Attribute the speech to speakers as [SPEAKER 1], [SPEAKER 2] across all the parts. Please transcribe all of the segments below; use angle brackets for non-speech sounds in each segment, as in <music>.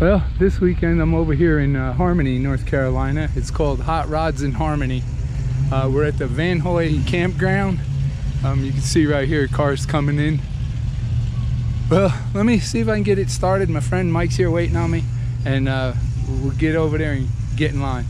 [SPEAKER 1] Well, this weekend I'm over here in uh, Harmony, North Carolina. It's called Hot Rods in Harmony. Uh, we're at the Van Hoy campground. Um, you can see right here cars coming in. Well, let me see if I can get it started. My friend Mike's here waiting on me, and uh, we'll get over there and get in line.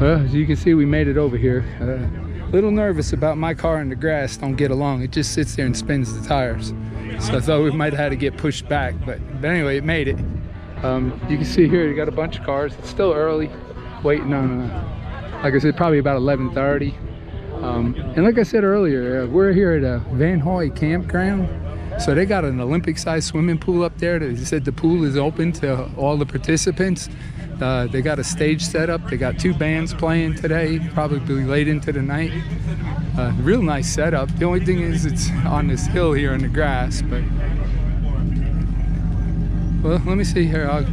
[SPEAKER 1] Well, as you can see, we made it over here. Uh, little nervous about my car and the grass don't get along. It just sits there and spins the tires. So I thought we might have had to get pushed back, but, but anyway, it made it. Um, you can see here, you got a bunch of cars. It's still early, waiting on, uh, like I said, probably about 11.30. Um, and like I said earlier, uh, we're here at a Van Hoy campground. So they got an Olympic-sized swimming pool up there. They said the pool is open to all the participants. Uh, they got a stage set up. They got two bands playing today, probably late into the night. Uh, real nice setup. The only thing is it's on this hill here in the grass, but well, let me see here. I'll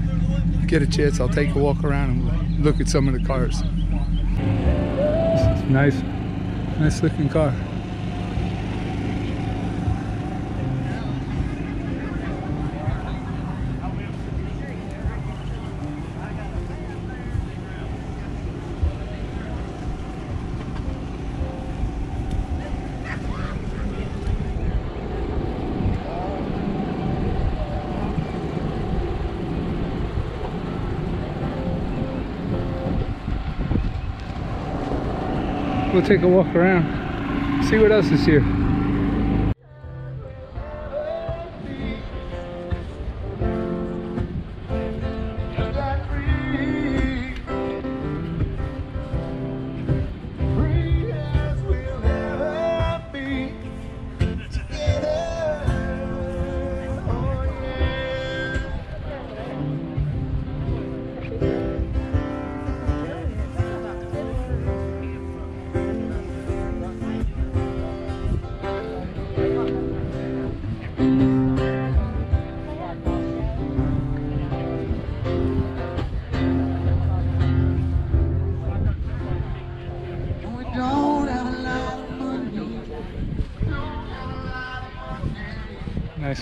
[SPEAKER 1] get a chance. I'll take a walk around and look at some of the cars. Nice, nice looking car. We'll take a walk around, see what else is here.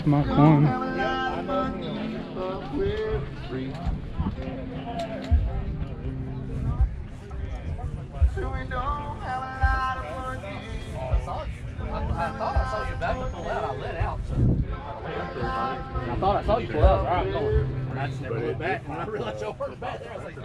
[SPEAKER 1] Mach 1.
[SPEAKER 2] I thought I saw you pull out. I let out. So. I thought I saw you pull out. All right, going. I just never looked back. When I realized y'all were back there, I was like,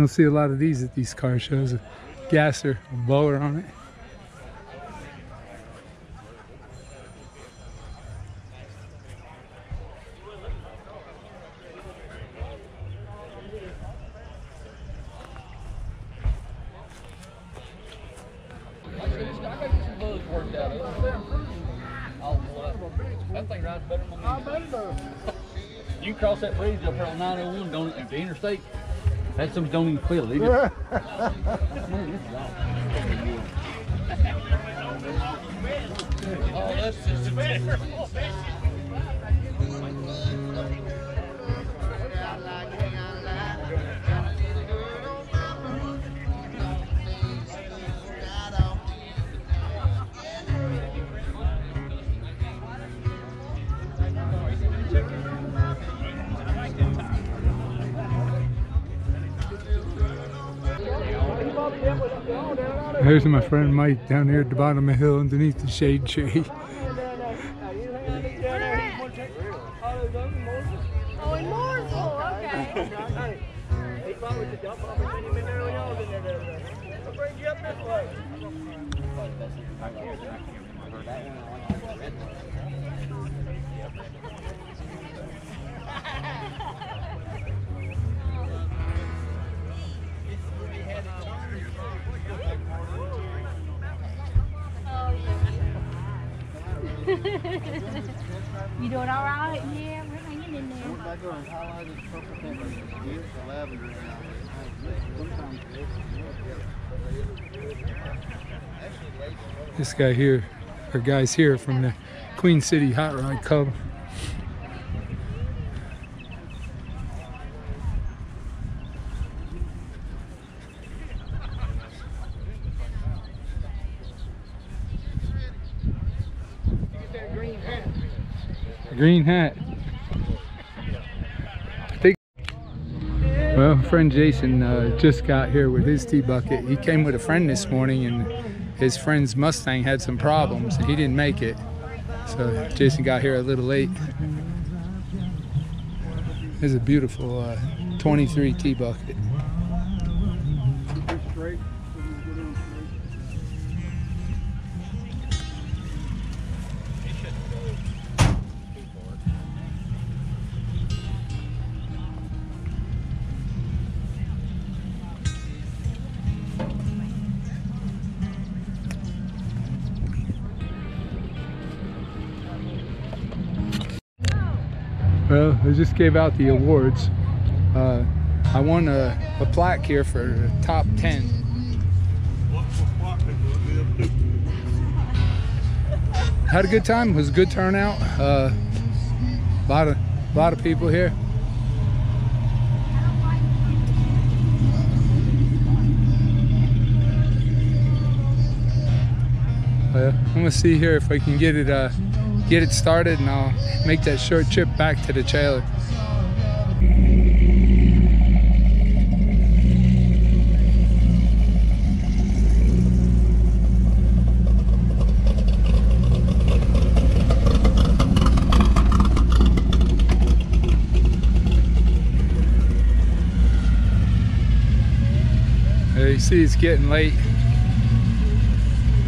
[SPEAKER 1] You don't see a lot of these at these car shows. A gasser, a blower on it.
[SPEAKER 2] You cross that bridge up here on 901 don't it, the interstate. That's some don't even feel it. either. Man, it's long. Oh, that's just
[SPEAKER 1] There's my friend Mike down here at the bottom of the hill underneath the shade tree. <laughs> <laughs> <laughs>
[SPEAKER 3] You doing all right? Yeah, we're hanging in there.
[SPEAKER 4] Back there and highlighted purple pepper. Here's the lavender now.
[SPEAKER 1] This guy here, or guys here from the Queen City Hot Rod Club. Green hat. Well, friend Jason uh, just got here with his T bucket. He came with a friend this morning, and his friend's Mustang had some problems, and he didn't make it. So Jason got here a little late. This is a beautiful uh, 23 T bucket. Gave out the awards. Uh, I won a, a plaque here for top 10. Had a good time. It was a good turnout. Uh, a lot of, lot of people here. Uh, I'm gonna see here if I can get it uh, get it started and I'll make that short trip back to the trailer. See it's getting late.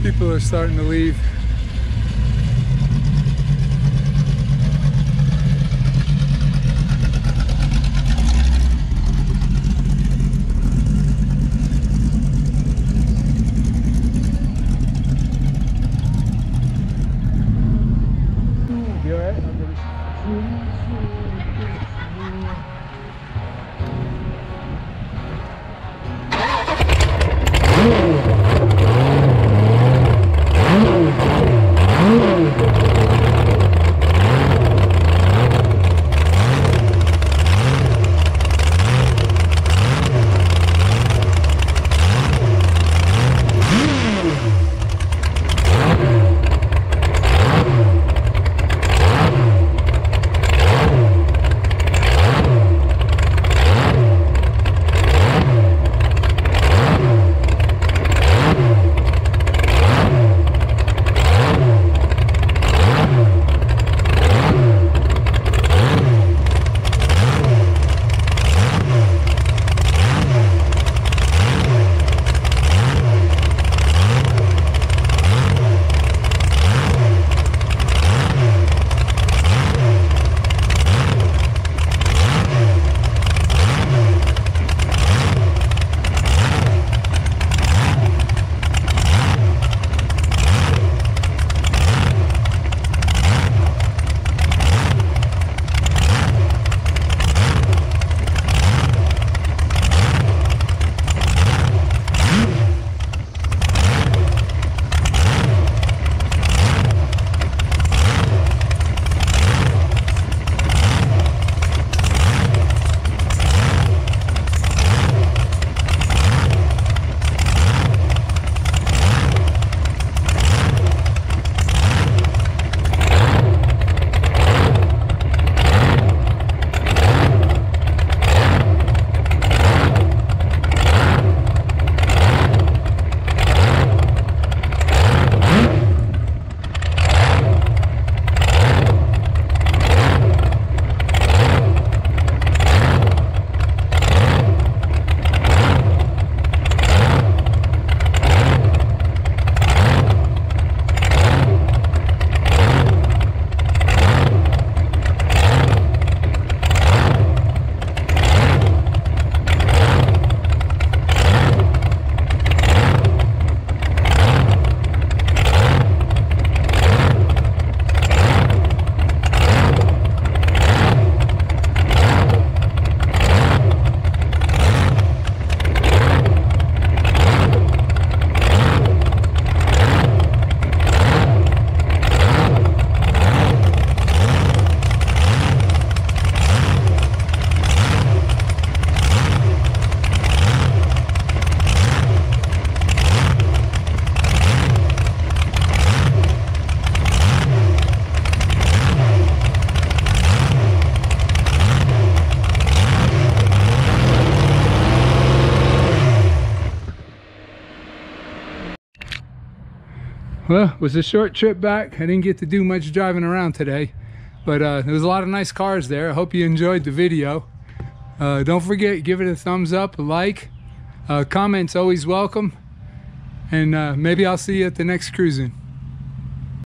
[SPEAKER 1] People are starting to leave. Well, it was a short trip back. I didn't get to do much driving around today, but uh, there was a lot of nice cars there. I hope you enjoyed the video. Uh, don't forget, give it a thumbs up, a like. Uh, comments always welcome. And uh, maybe I'll see you at the next cruising.